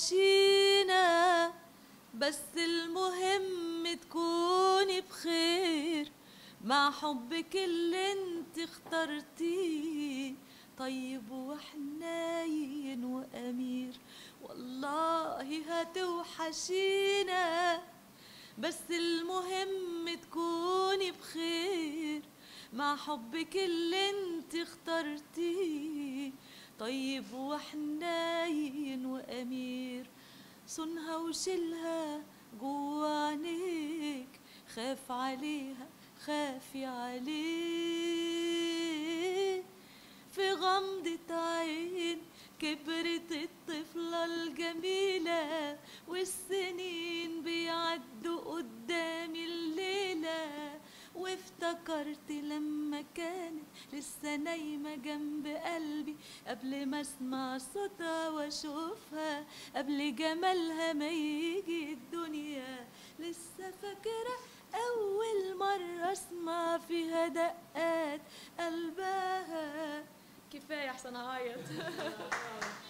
هتوحشينا بس المهم تكوني بخير. مع حبك اللي انت اخترتيه طيب وحنين وأمير. والله هتوحشينا بس المهم تكوني بخير. مع حبك اللي انت اخترتيه طيب وحنين وأمير صنها وشيلها جوا عينيك خاف عليها خافي عليه في غمضة عين كبرت الطفلة الجميلة والسنين وافتكرت لما كانت لسه نايمة جنب قلبي قبل ما أسمع صوتها وأشوفها قبل جمالها ما يجي الدنيا. لسه فاكرة أول مرة أسمع فيها دقات قلبها. كفاية أحسن أعيط